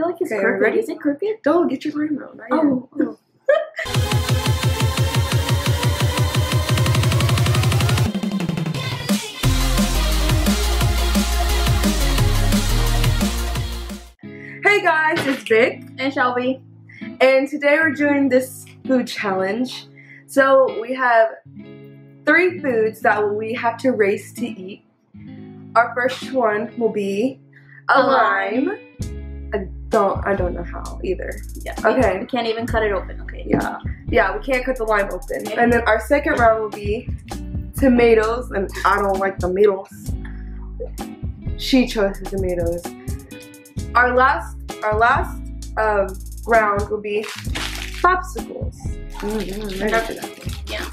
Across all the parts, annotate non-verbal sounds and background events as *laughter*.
feel like it's Okay, crooked. ready? Is it crooked? Don't get your lime out. not yet. Oh. oh. *laughs* Hey guys, it's Vic, And Shelby. and today we're doing this food challenge. So we have three foods that we have to race to eat. Our first one will be a A lime. lime. Don't, I don't know how either. Yeah. Okay. We can't even cut it open. Okay. Yeah, yeah, we can't cut the lime open. Okay. And then our second round will be tomatoes, and I don't like tomatoes. She chose the tomatoes. Our last, our last um, round will be popsicles. Mm-hmm. Yeah.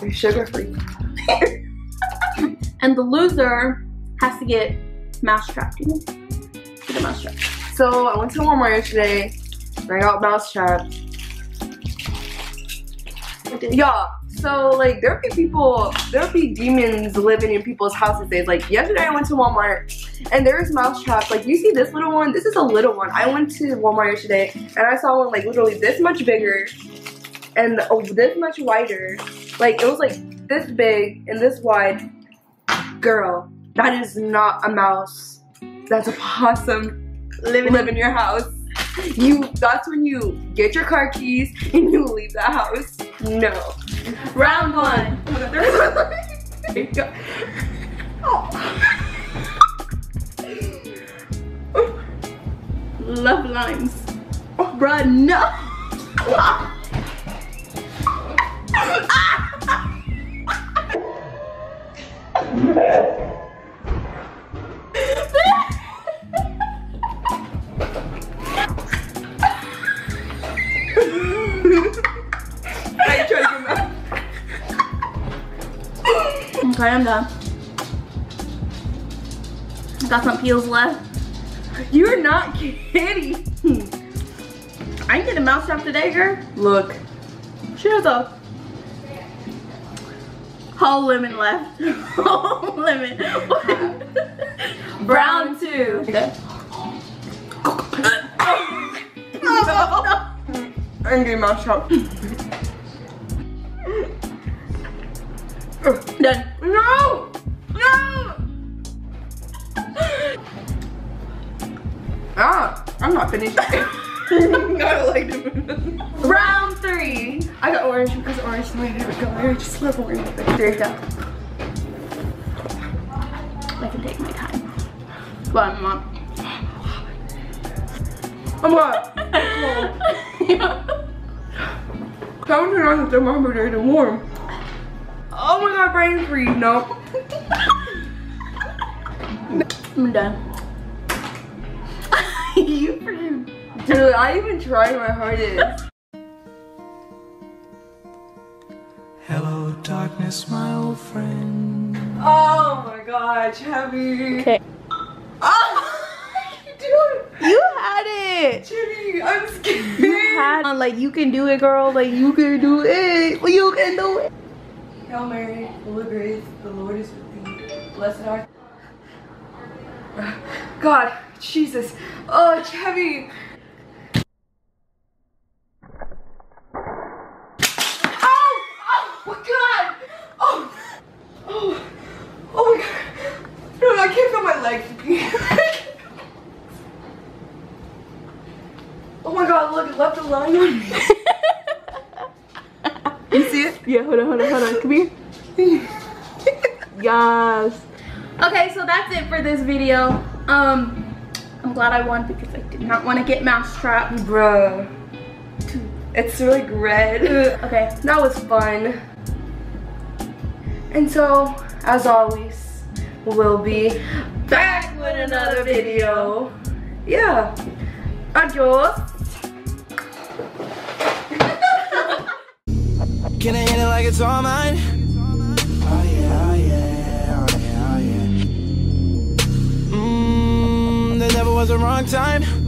They're sugar free. *laughs* And the loser has to get mousetrap. You know? Get a mousetrap. So I went to Walmart yesterday. and I got mousetrap. Yeah. So like there be people, there be demons living in people's houses. Days like yesterday I went to Walmart and there's mousetraps. Like you see this little one. This is a little one. I went to Walmart yesterday and I saw one like literally this much bigger and oh, this much wider. Like it was like this big and this wide. Girl, that is not a mouse. That's *laughs* a possum Living live in your house. You that's when you get your car keys and you leave the house. No. Round one. *laughs* Love limes. Oh, bruh, no. *laughs* Okay, I'm done. Got some peels left. You're not *laughs* kidding. I ain't get a mousetrap today, girl. Look. She has a Whole lemon left. *laughs* Whole lemon. *laughs* Brown two. I'm getting my shot. Done. Ah, I'm not finished. *laughs* I don't like. Round three. I got orange because orange is my favorite color. I just love orange. There you go. I can take my time. Go on, mom. I'm what? *laughs* Come turn on the thermometer to warm. Oh my god, brain freeze. No. *laughs* I'm done. *laughs* you freaking. Dude, I even tried my hardest. Hello, darkness, my old friend. Oh my god, Chevy. Okay. *laughs* Oh, dude. You had it. Jimmy, I'm scared. You had like you can do it, girl. Like you can do it. You can do it. Hail Mary, full of grace, the Lord is with thee. Blessed art. God, Jesus. Oh, Chevy. Oh, oh my God. Oh, oh, oh my God. No, I can't feel my legs. *laughs* oh my God, look, it left a line on me. You see it? Yeah, hold on, hold on, hold on. Come here. *laughs* yes. Okay, so that's it for this video. Um, I'm glad I won because I did not want to get mousetrap. Bruh. It's like red. *laughs* Okay. That was fun. And so, as always, we'll be back with another video. Yeah. Adios. Can I hit it like it's all mine? Was a wrong time.